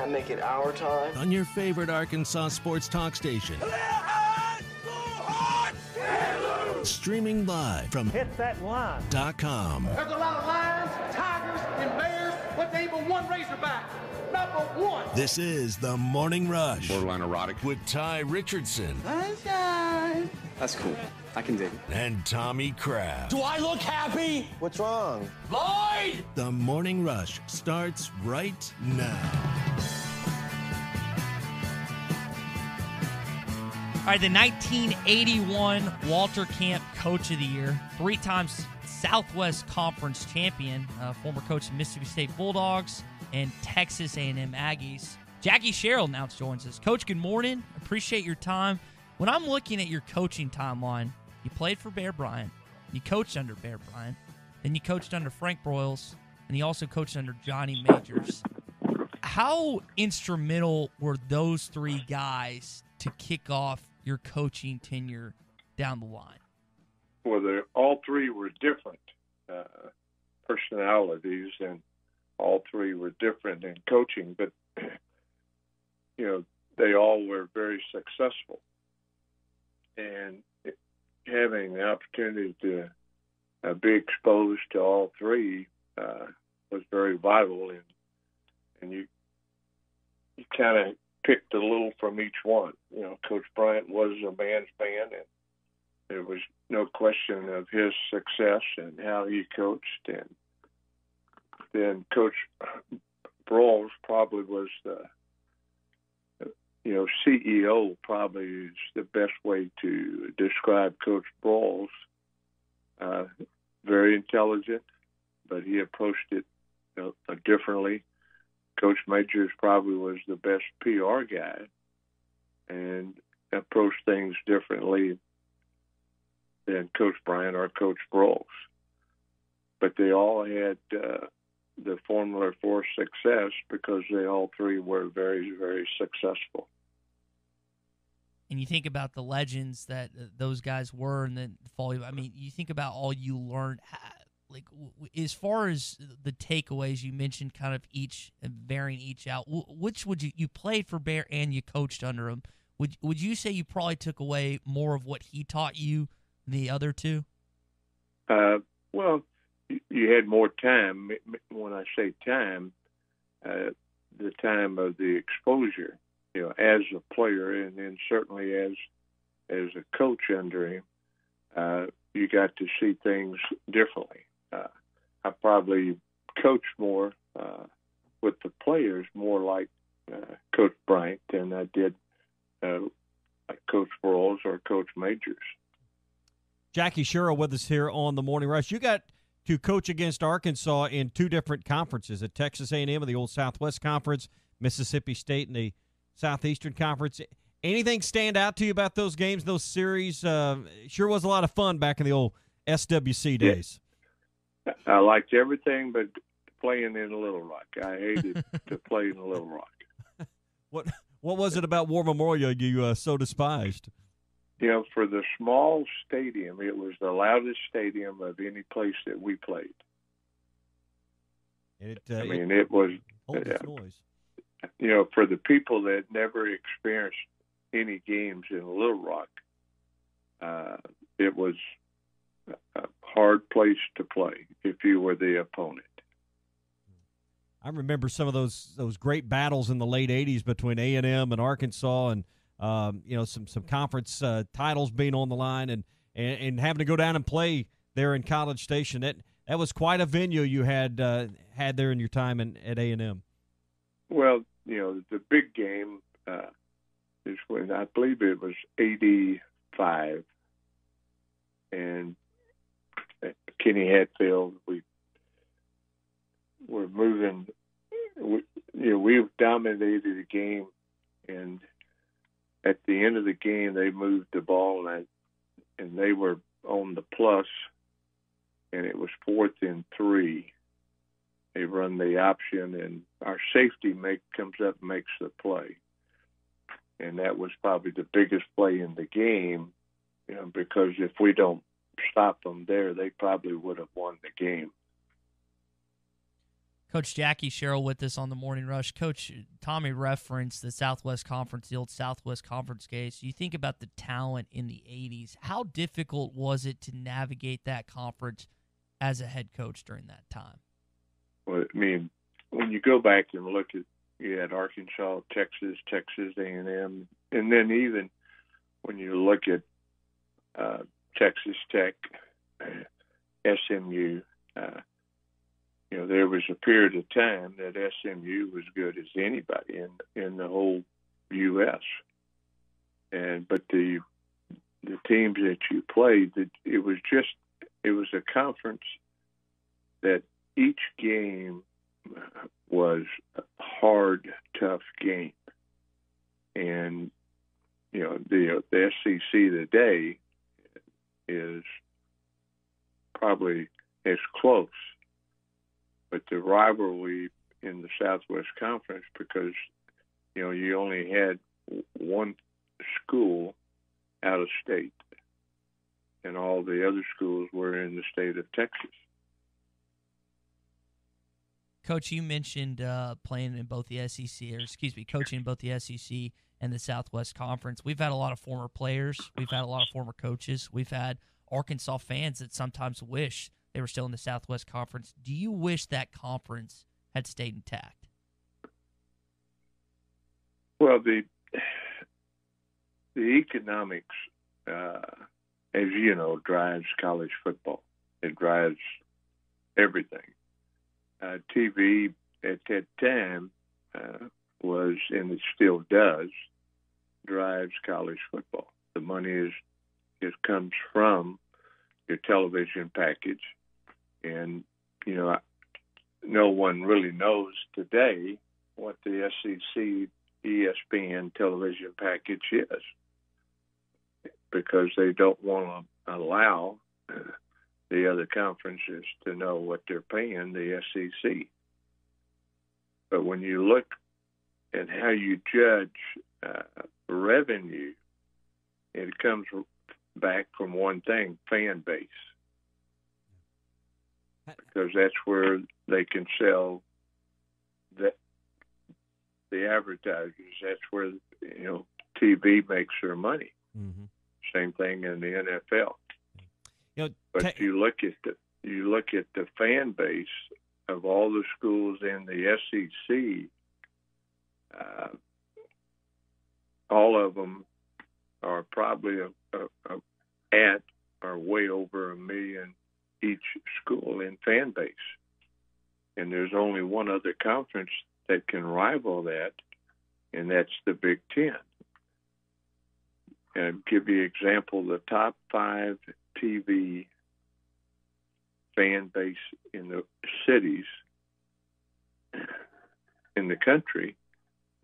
that make it our time? On your favorite Arkansas sports talk station. Streaming live from Hit that line. dot .com. There's a lot of lions, tigers, and bears, but there ain't but one razorback. Number one. This is the Morning Rush Borderline erotic. with Ty Richardson That's cool. I can dig it. and Tommy Kraft. Do I look happy? What's wrong? Lloyd! The Morning Rush starts right now. All right, the 1981 Walter Camp Coach of the Year, three times Southwest Conference champion, uh, former coach of Mississippi State Bulldogs and Texas A&M Aggies. Jackie Sherrill now joins us. Coach, good morning. Appreciate your time. When I'm looking at your coaching timeline, you played for Bear Bryant, you coached under Bear Bryant, then you coached under Frank Broyles, and you also coached under Johnny Majors. How instrumental were those three guys to kick off your coaching tenure down the line? well, all three were different uh, personalities, and all three were different in coaching. But you know, they all were very successful, and having the opportunity to uh, be exposed to all three uh, was very vital, and and you you kind of picked a little from each one. You know, Coach Bryant was a man's man, and there was no question of his success and how he coached. And then Coach Broyles probably was the, you know, CEO probably is the best way to describe Coach Broyles. Uh, very intelligent, but he approached it you know, differently. Coach Majors probably was the best PR guy and approached things differently than Coach Bryant or Coach Broyles. But they all had uh, the formula for success because they all three were very, very successful. And you think about the legends that uh, those guys were, and then fall. I mean, you think about all you learned. Like w- as far as the takeaways, you mentioned kind of each and varying each out. W- which would you you played for Bear and you coached under him? Would would you say you probably took away more of what he taught you than the other two? Uh, well, you, you had more time. When I say time, uh, the time of the exposure, you know, as a player, and then certainly as as a coach under him, uh, you got to see things differently. I probably coached more uh, with the players, more like uh, Coach Bryant than I did uh, like Coach Broyles or Coach Majors. Jackie Sherrill with us here on the Morning Rush. You got to coach against Arkansas in two different conferences: at Texas A&M in the old Southwest Conference, Mississippi State in the Southeastern Conference. Anything stand out to you about those games, those series? Uh, sure was a lot of fun back in the old SWC days. I liked everything but playing in Little Rock. I hated to play in Little Rock. What what was it about War Memorial you uh, so despised? You know, for the small stadium, it was the loudest stadium of any place that we played. It, uh, I mean, it was, holds its noise. you know, for the people that never experienced any games in Little Rock, uh, it was a hard place to play if you were the opponent. I remember some of those those great battles in the late '80s between A and M and Arkansas, and um, you know some some conference uh, titles being on the line, and, and and having to go down and play there in College Station. That that was quite a venue you had uh, had there in your time in, at A and M. Well, you know, the big game uh, is when I believe it was '85, and Kenny Hatfield, we were moving. We, you know, we dominated the game, and at the end of the game, they moved the ball, and I, and they were on the plus, and it was fourth and three. They run the option, and our safety make comes up and makes the play, and that was probably the biggest play in the game, you know, because if we don't stop them there, they probably would have won the game. Coach Jackie Sherrill with us on the Morning Rush. Coach Tommy referenced the Southwest Conference, the old Southwest Conference case. You think about the talent in the 80s. How difficult was it to navigate that conference as a head coach during that time? Well, I mean, when you go back and look at you had Arkansas, Texas, Texas A&M, and then even when you look at uh, Texas Tech, SMU, uh, you know, there was a period of time that SMU was good as anybody in in the whole U.S. And but the the teams that you played, that it was just it was a conference that each game was a hard, tough game, and you know the the SEC today is probably as close but the rivalry in the Southwest Conference because you know you only had one school out of state, and all the other schools were in the state of Texas. Coach, you mentioned uh, playing in both the SEC, or excuse me, coaching in both the SEC and the Southwest Conference. We've had a lot of former players. We've had a lot of former coaches. We've had Arkansas fans that sometimes wish they were still in the Southwest Conference. Do you wish that conference had stayed intact? Well, the the economics, uh, as you know, drives college football. It drives everything. Uh, TV at that time uh, was, and it still does, drives college football. The money is it comes from your television package, and you know, no one really knows today what the SEC ESPN television package is because they don't want to allow the other conferences to know what they're paying the SEC. But when you look at how you judge uh, revenue, it comes back from one thing fan base because that's where they can sell the the advertisers. That's where you know TV makes their money. Mm-hmm. Same thing in the NFL. You know, but you look at the you look at the fan base of all the schools in the SEC. Uh, all of them are probably a, a, a at or way over a million each school in fan base. And there's only one other conference that can rival that, and that's the Big Ten. And give you an example, the top five TV fan base in the cities in the country,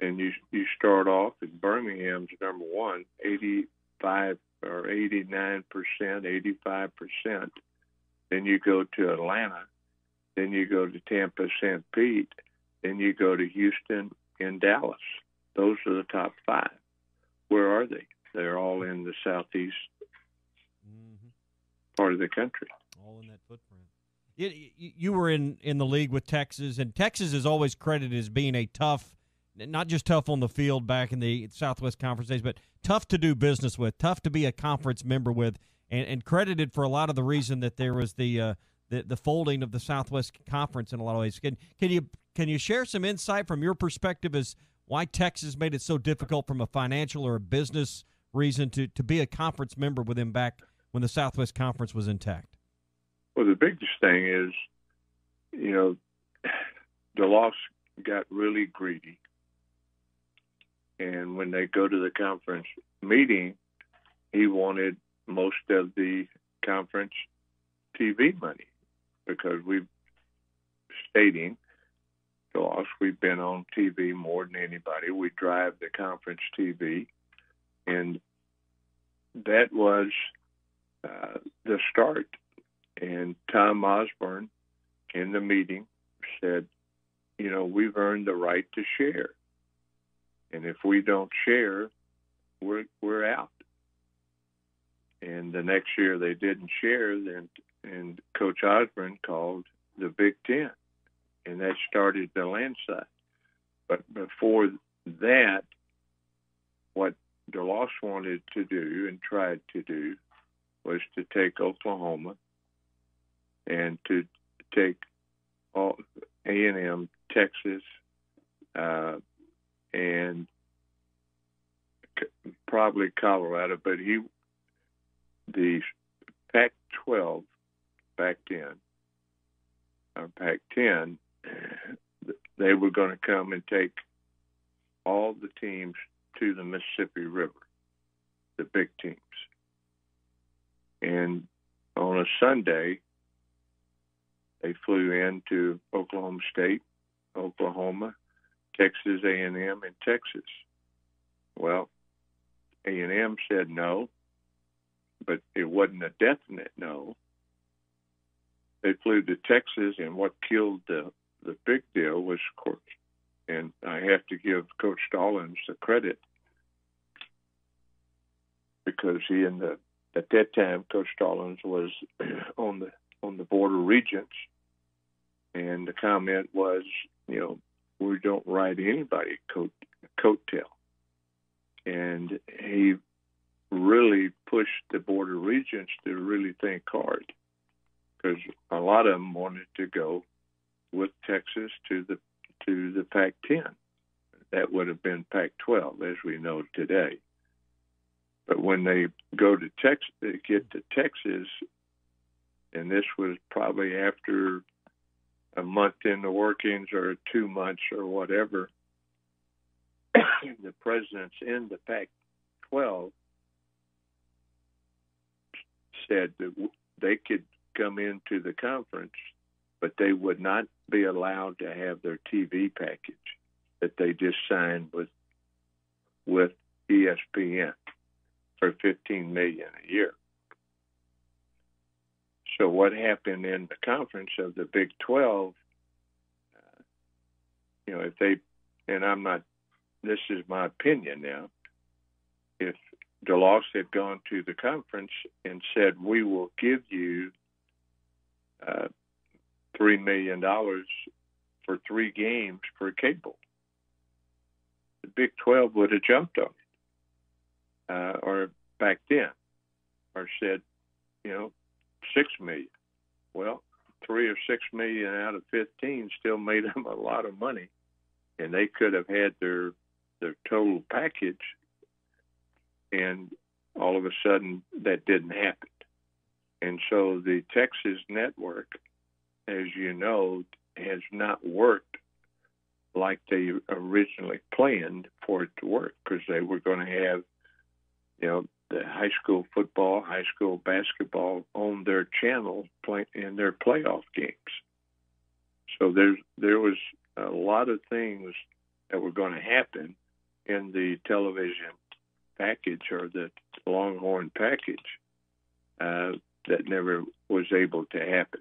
and you you start off at Birmingham's number one, 85 or 89 percent, 85 percent then you go to Atlanta. Then you go to Tampa, St. Pete. Then you go to Houston and Dallas. Those are the top five. Where are they? They're all in the southeast. Part of the country. All in that footprint. You, you were in, in the league with Texas, and Texas is always credited as being a tough, not just tough on the field back in the Southwest Conference days, but tough to do business with, tough to be a conference member with and, and credited for a lot of the reason that there was the, uh, the the folding of the Southwest Conference in a lot of ways. Can can you can you share some insight from your perspective as why Texas made it so difficult from a financial or a business reason to, to be a conference member with them back when the Southwest Conference was intact? Well, the biggest thing is, you know, DeLoss got really greedy. And when they go to the conference meeting, he wanted most of the conference TV money because we've stating us we've been on TV more than anybody. We drive the conference TV, and that was uh, the start. And Tom Osborne in the meeting said, you know, we've earned the right to share. And if we don't share, we're we're out and the next year they didn't share. Then and Coach Osborne called the Big Ten, and that started the landslide. But before that, what DeLoss wanted to do and tried to do was to take Oklahoma and to take all A and M, Texas, uh, and c- probably Colorado. But he, the Pac-12 back then, or Pac-10, they were going to come and take all the teams to the Mississippi River, the big teams. And on a Sunday, they flew into Oklahoma State, Oklahoma, Texas A&M, and Texas. Well, A&M said no, but it wasn't a definite no. They flew to Texas, and what killed the the big deal was, of course, and I have to give Coach Stallings the credit because he and the at that time Coach Stallings was on the on the board of regents, and the comment was, you know, we don't ride anybody coat coattail, and he really pushed the board of regents to really think hard because a lot of them wanted to go with Texas to the to the Pac-10. That would have been Pac-12 as we know today. But when they go to Texas, get to Texas, and this was probably after a month in the workings or two months or whatever. the presidents in the Pac-12 said that they could come into the conference, but they would not be allowed to have their TV package that they just signed with with ESPN for 15 million a year. So what happened in the conference of the Big 12? Uh, you know, if they and I'm not. This is my opinion now. If DeLoss had gone to the conference and said, "We will give you uh, three million dollars for three games for cable," the Big 12 would have jumped on it, uh, or back then, or said, you know, six million. Well, three or six million out of fifteen still made them a lot of money, and they could have had their their total package. And all of a sudden, that didn't happen. And so the Texas network, as you know, has not worked like they originally planned for it to work because they were going to have, you know, the high school football, high school basketball on their channel play, in their playoff games. So there's there was a lot of things that were going to happen in the television package or the Longhorn package uh, that never was able to happen.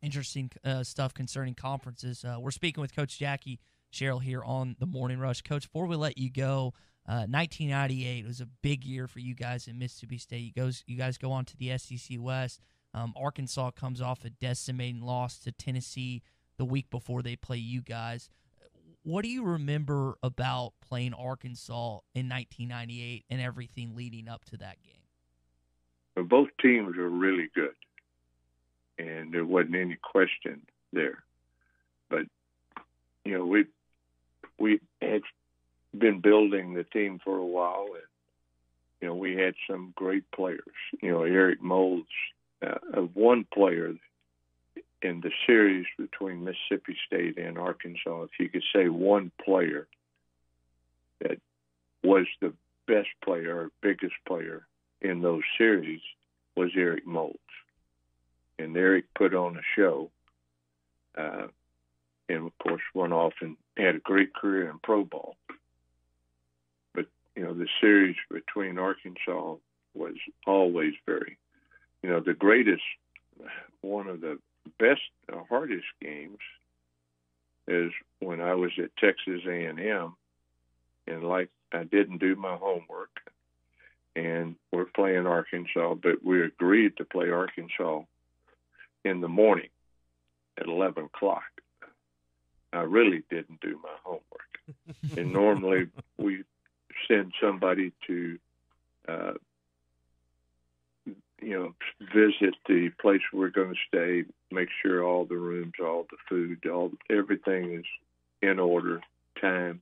Interesting uh, stuff concerning conferences. Uh, we're speaking with Coach Jackie Sherrill here on the Morning Rush. Coach, before we let you go, uh, 1998 was a big year for you guys in Mississippi State. You goes, you guys go on to the SEC West. Um, Arkansas comes off a decimating loss to Tennessee the week before they play you guys. What do you remember about playing Arkansas in 1998 and everything leading up to that game? Well, both teams were really good, and there wasn't any question there. But you know, we we had been building the team for a while, and you know, we had some great players. You know, Eric Moulds, uh, one player in the series between Mississippi State and Arkansas, if you could say one player that was the best player or biggest player in those series was Eric Moulds. And Eric put on a show, uh, and of course went off and had a great career in pro ball. You know the series between Arkansas was always very, you know, the greatest, one of the best, uh, hardest games is when I was at Texas A&M, and like I didn't do my homework, and we're playing Arkansas, but we agreed to play Arkansas in the morning, at 11 o'clock. I really didn't do my homework. and normally we send somebody to, uh, you know, visit the place we're going to stay, make sure all the rooms, all the food, all everything is in order, time.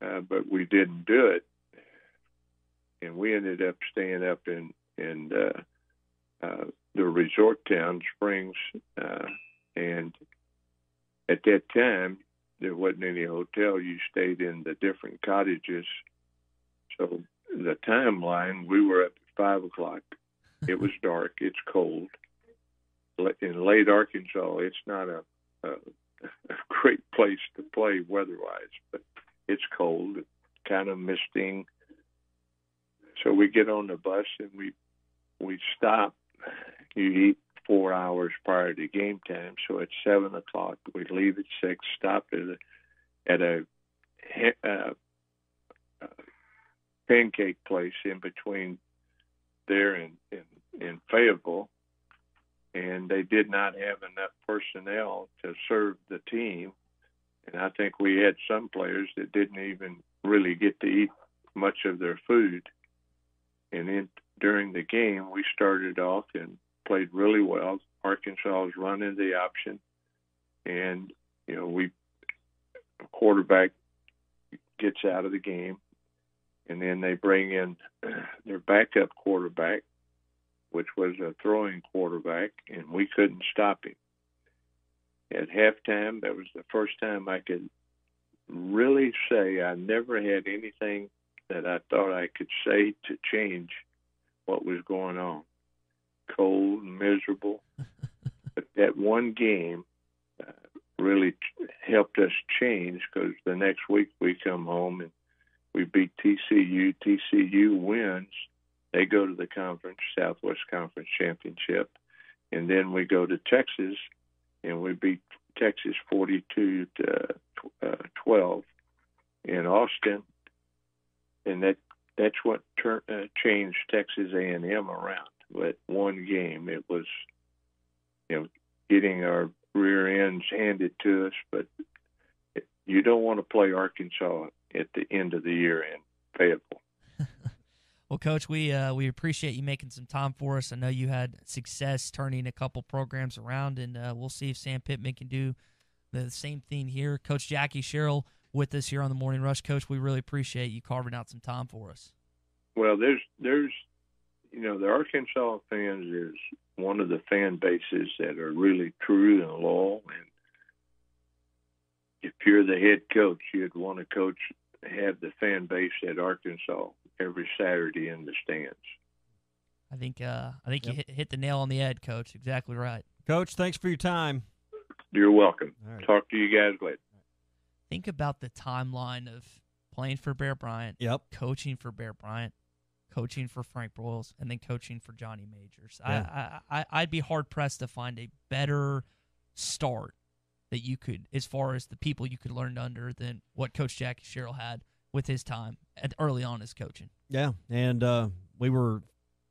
Uh, but we didn't do it, and we ended up staying up in in uh, uh, the resort town, Springs, uh, and at that time there wasn't any hotel. You stayed in the different cottages. So the timeline, we were up at five o'clock. It was dark. It's cold. In late Arkansas, it's not a, a, a great place to play weather-wise, but it's cold, kind of misting. So we get on the bus and we we stop. You eat four hours prior to game time. So at seven o'clock, we leave at six. Stop at a at a uh, uh, pancake place in between there and in, in Fayetteville, and they did not have enough personnel to serve the team. And I think we had some players that didn't even really get to eat much of their food. And then during the game, we started off and played really well. Arkansas was running the option, and you know we quarterback gets out of the game, and then they bring in their backup quarterback, which was a throwing quarterback, and we couldn't stop him. At halftime, that was the first time I could really say I never had anything that I thought I could say to change what was going on cold and miserable. but that one game uh, really helped us change because the next week we come home and we beat TCU. TCU wins. They go to the conference, Southwest Conference Championship. And then we go to Texas and we beat Texas 42 to uh, 12 in Austin. And that that's what tur- uh, changed Texas A&M around one game. It was, you know, getting our rear ends handed to us. But you don't want to play Arkansas at the end of the year in Fayetteville. well, Coach, we uh, we appreciate you making some time for us. I know you had success turning a couple programs around, and uh, we'll see if Sam Pittman can do the same thing here. Coach Jackie Sherrill with us here on the Morning Rush. Coach, we really appreciate you carving out some time for us. Well, there's there's you know, the Arkansas fans is one of the fan bases that are really true and loyal. And if you're the head coach, you'd want to coach have the fan base at Arkansas every Saturday in the stands. I think uh, I think yep. you hit, hit, the nail on the head, Coach. Exactly right. Coach, thanks for your time. You're welcome. Right. Talk to you guys later. Think about the timeline of playing for Bear Bryant, yep, coaching for Bear Bryant, coaching for Frank Broyles, and then coaching for Johnny Majors. Yeah. I, I, I'd be hard pressed to find a better start that you could, as far as the people you could learn under, than what Coach Jackie Sherrill had with his time at, early on as coaching. Yeah, and uh, we were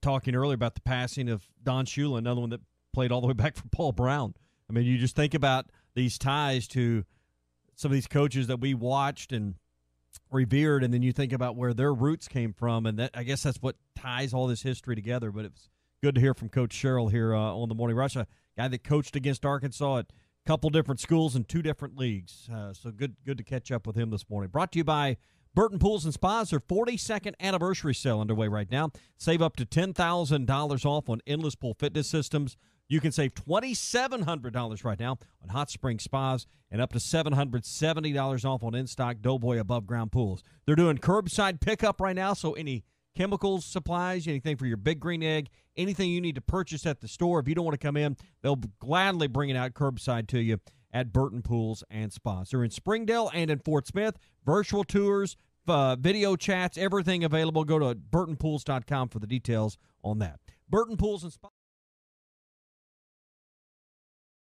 talking earlier about the passing of Don Shula, another one that played all the way back from Paul Brown. I mean, you just think about these ties to some of these coaches that we watched and revered, and then you think about where their roots came from, and that I guess that's what ties all this history together. But it's good to hear from Coach Sherrill here uh, on the Morning Rush, a guy that coached against Arkansas at a couple different schools in two different leagues. Uh, so good, good to catch up with him this morning. Brought to you by Burton Pools and Spas. Their 42nd anniversary sale underway right now. Save up to ten thousand dollars off on endless pool fitness systems you can save $2,700 right now on hot spring spas and up to $770 off on in stock Doughboy above ground pools. They're doing curbside pickup right now, so any chemicals, supplies, anything for your big green egg, anything you need to purchase at the store, if you don't want to come in, they'll gladly bring it out curbside to you at Burton Pools and Spas. They're in Springdale and in Fort Smith. Virtual tours, uh, video chats, everything available. Go to burtonpools.com for the details on that. Burton Pools and Spas.